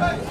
Hey,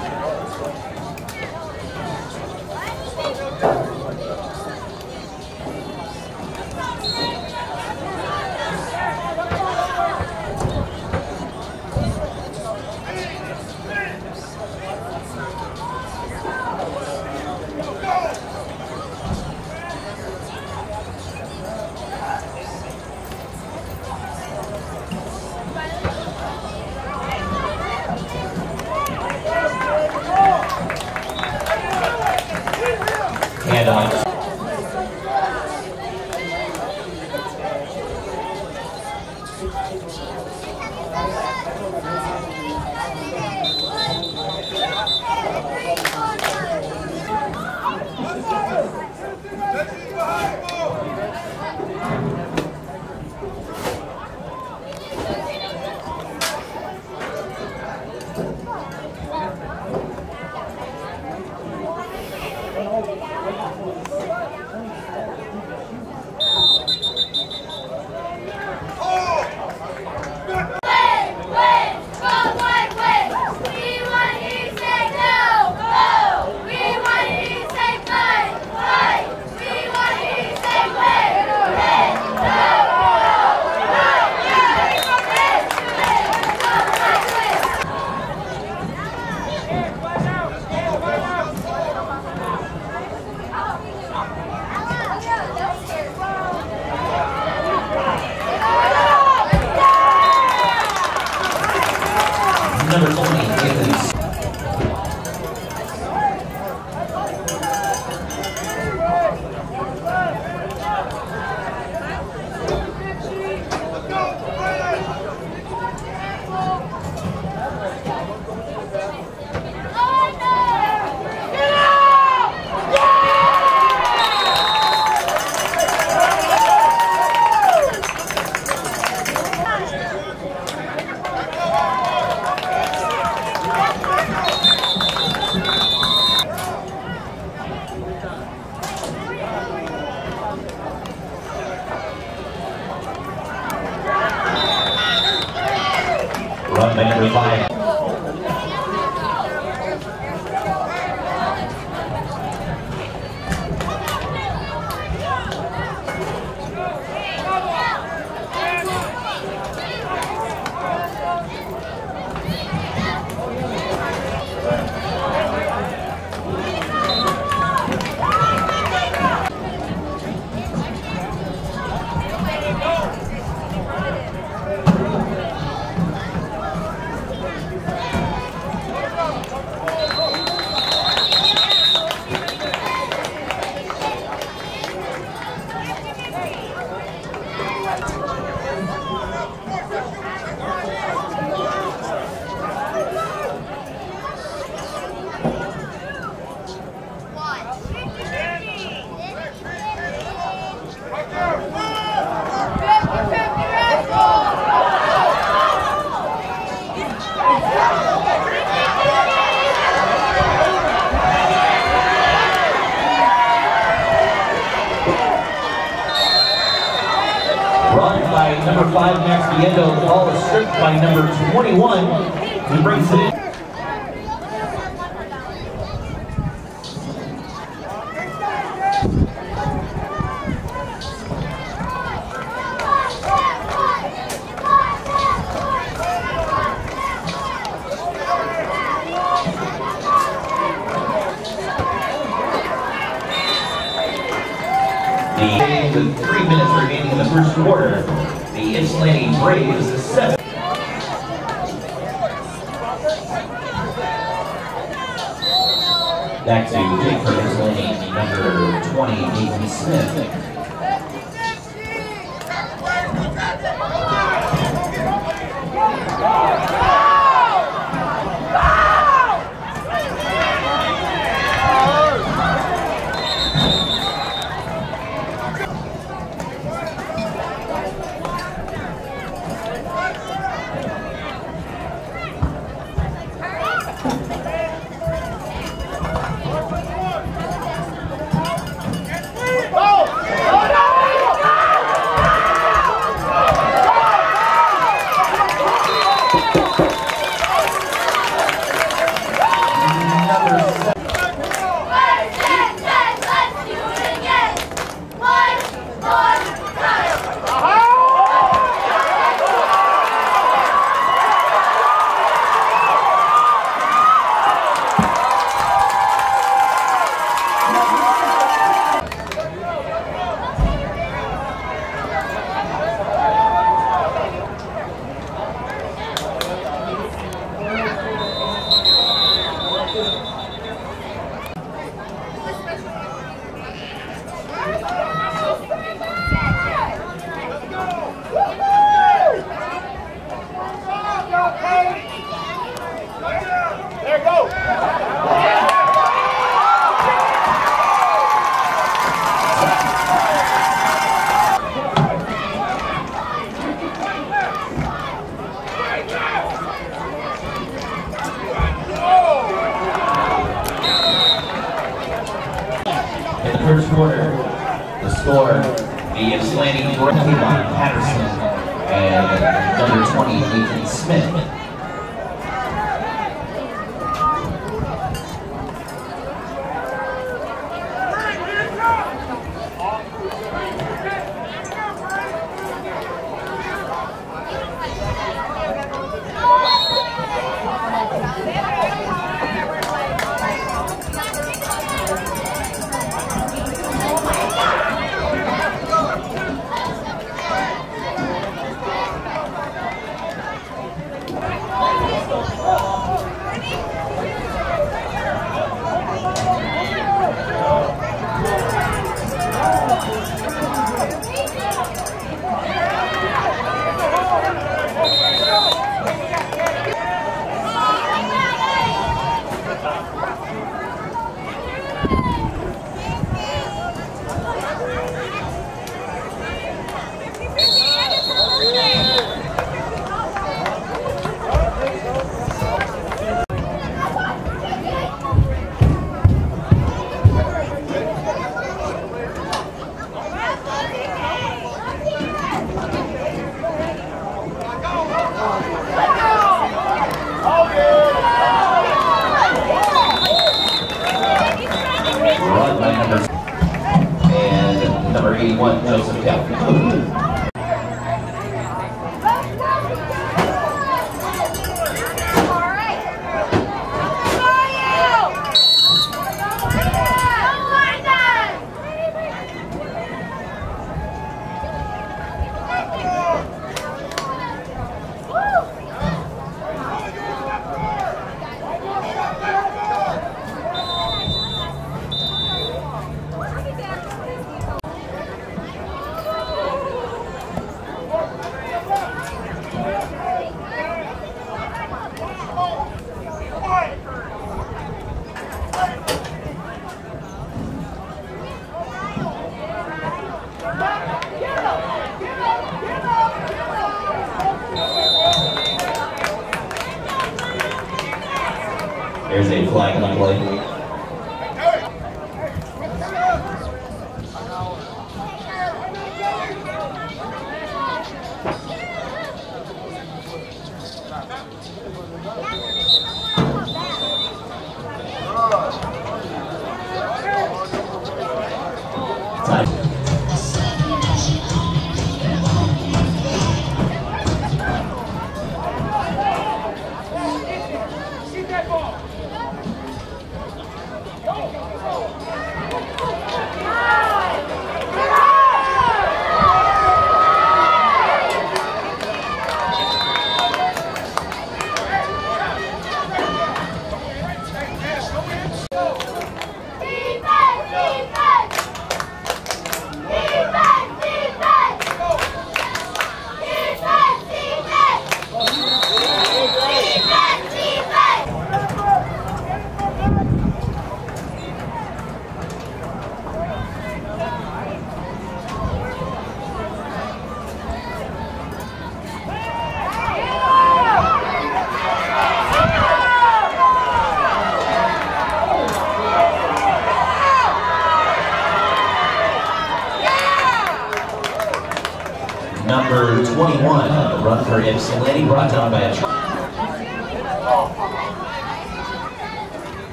There's a flag on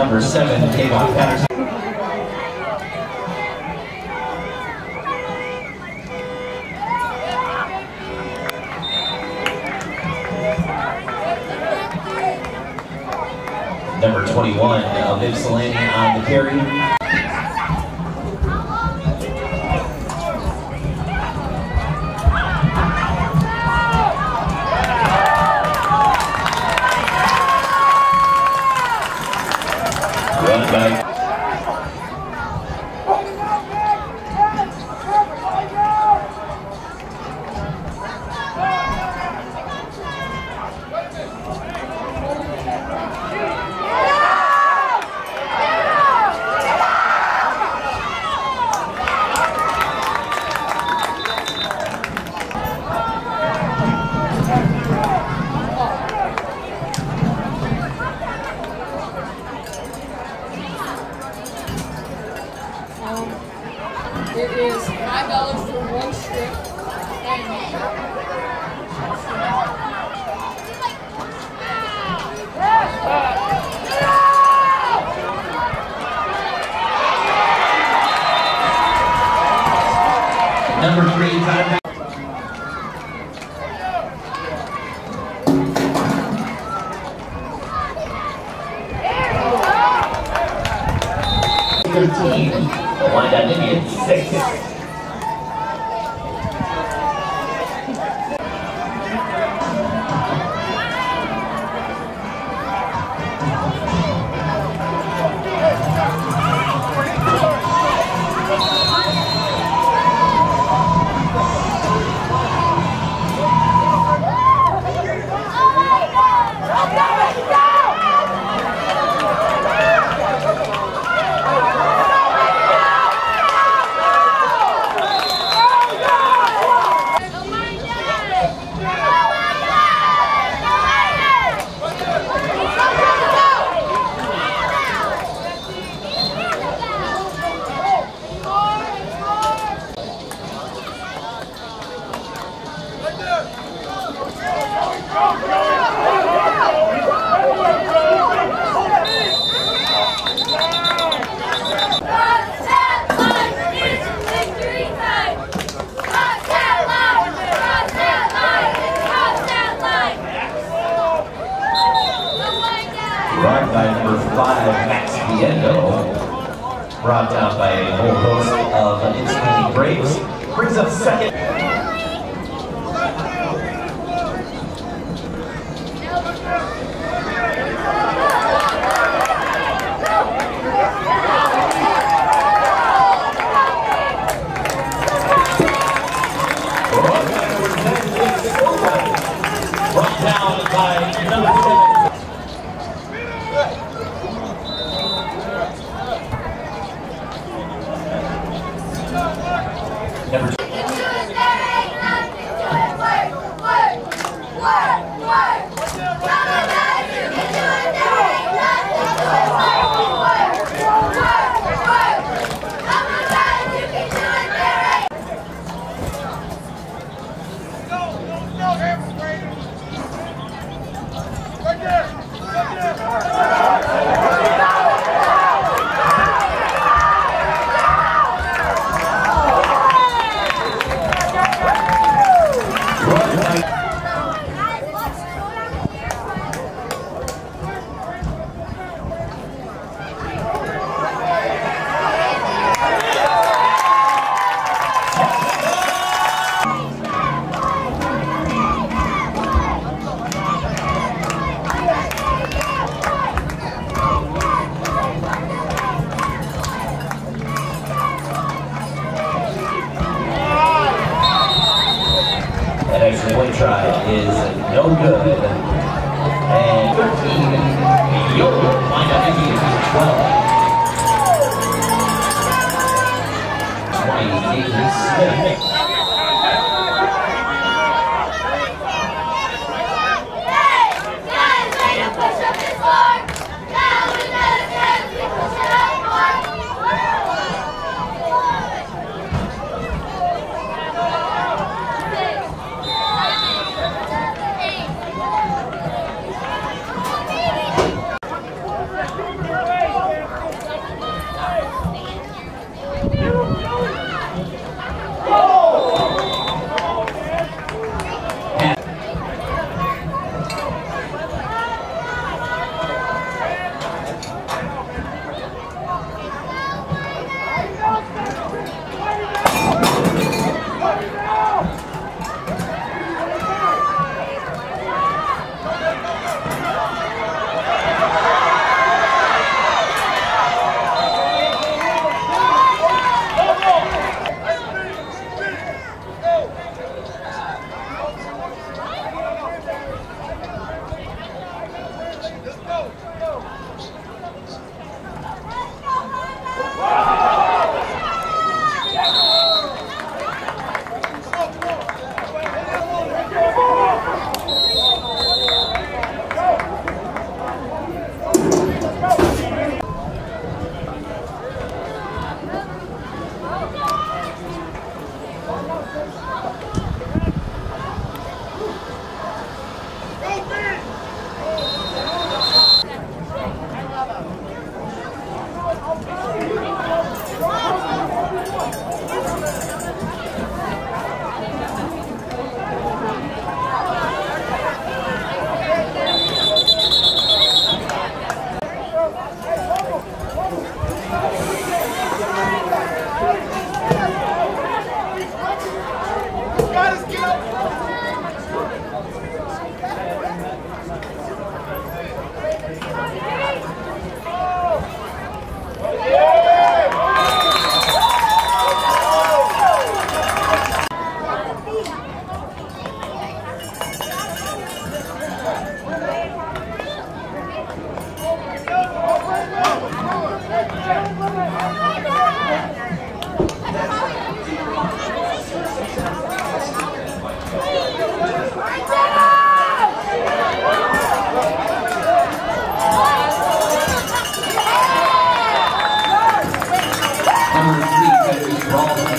number seven, Kayvon Patterson. Number 21 of Ypsilanti on the carry. by Max Viendo, brought down by a whole host of incoming breaks, brings up second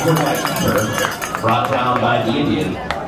Brought down by the Indian.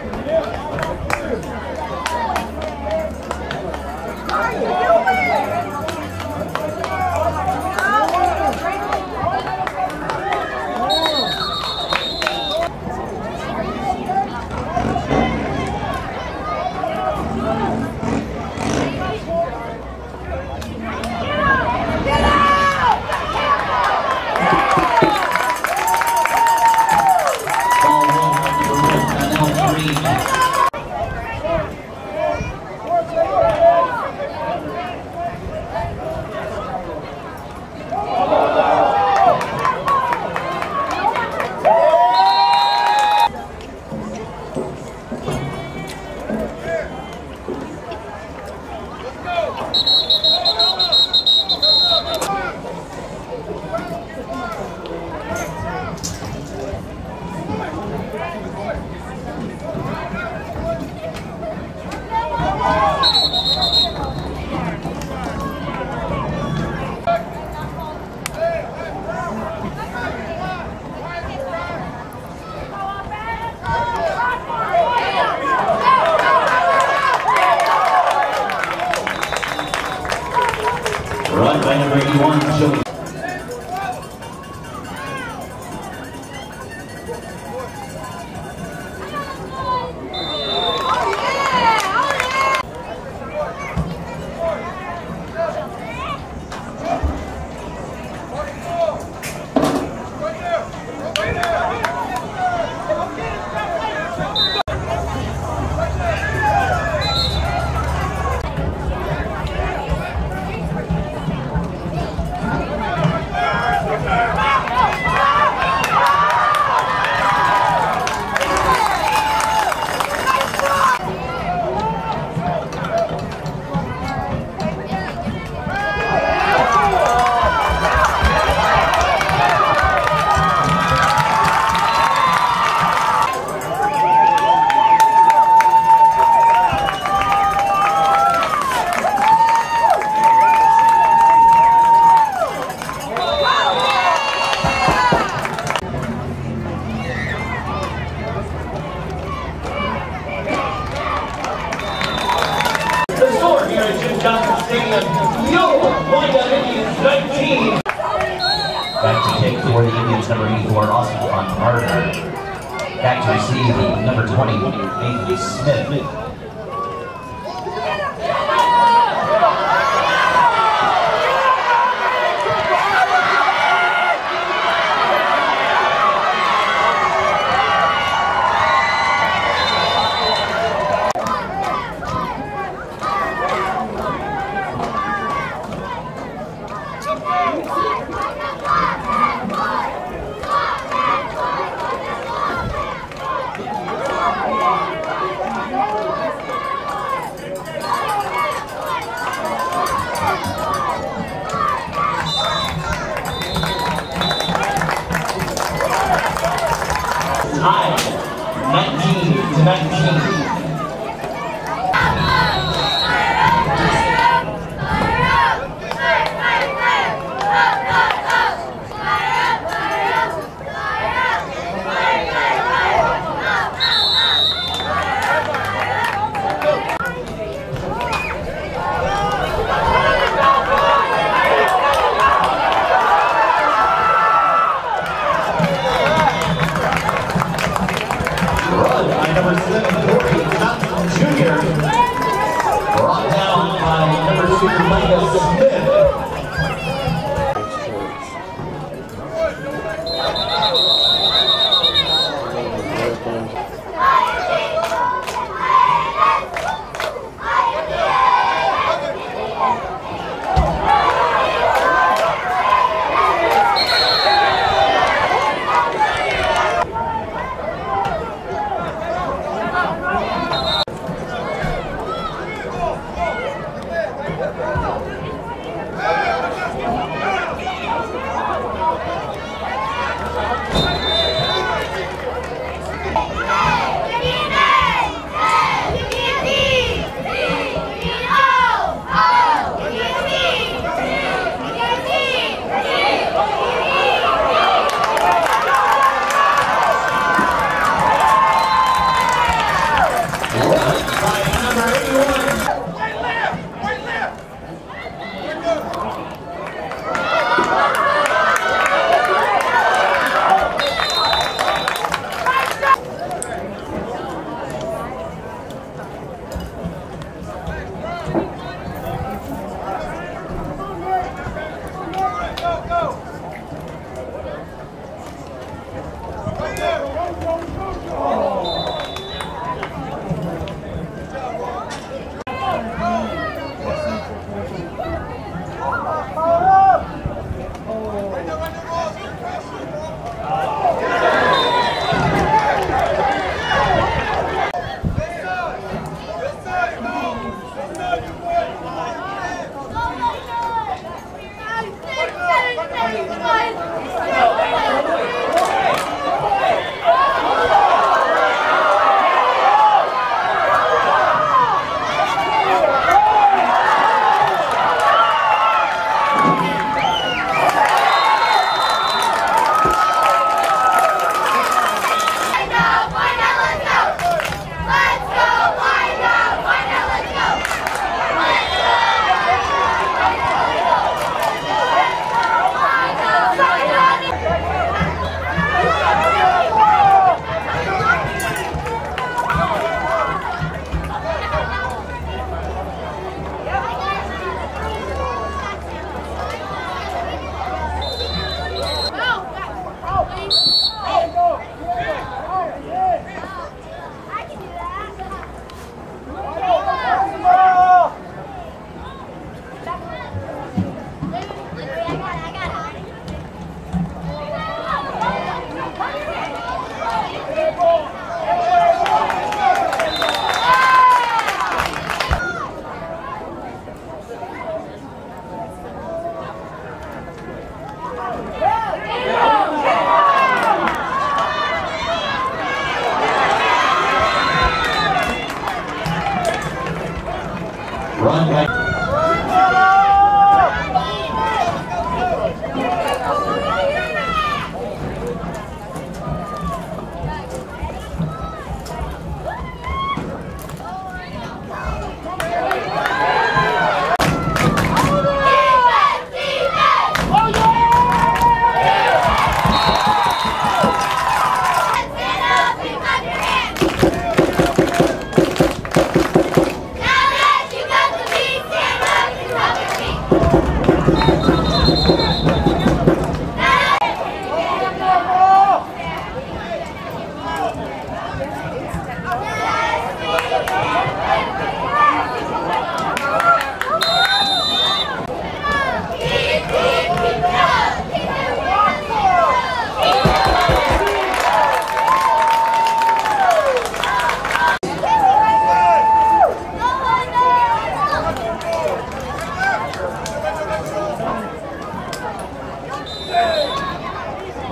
十点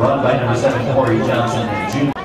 run by number seven, Corey Johnson and